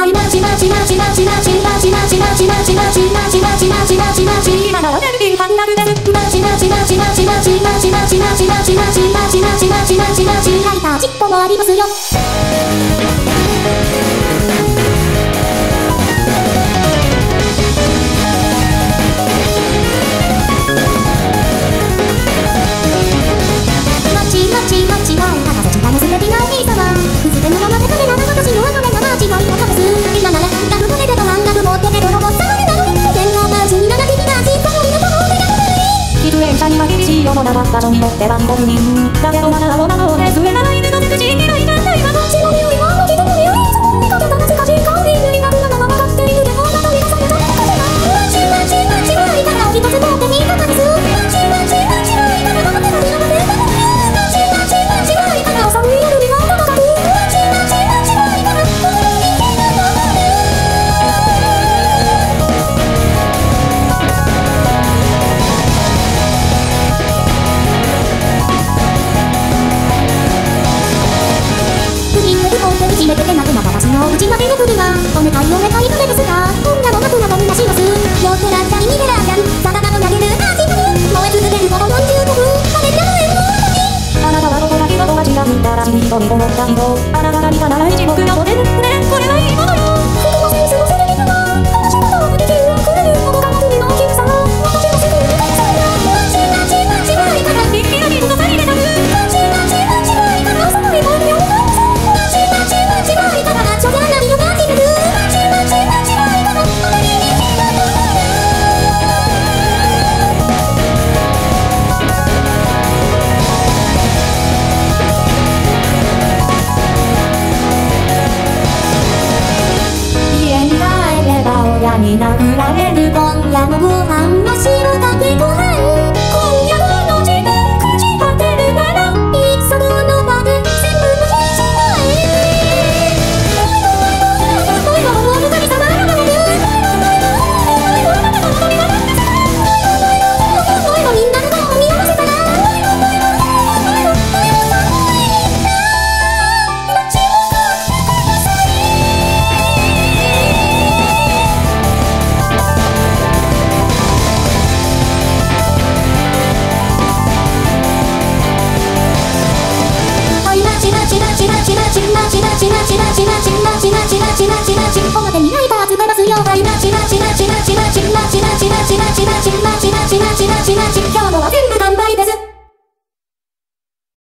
はいまちまちまちまちまちまちまちまちまちまちまちまちまちまちまち今のエルビンハンナルですまちまちまちまちまちまちまちまちまちまちまちまちまちまちまちライターチッポもありますよましいようなバッタに乗番号人だけどマナーを守れずえないでが美い嫌いなんだ今ち私の？うちまでの？車お願いお願いどれですかこんなの？なくなどみなしますよってらっしゃい見てらっしゃい魚の？投げる足に燃え続けること45分金なの？への？あなたはどこだけど間違ったらしいと思った人あなたが見たなら一目が持てるねこれはいいもの？よに殴られる今夜のご飯の白だちまち今日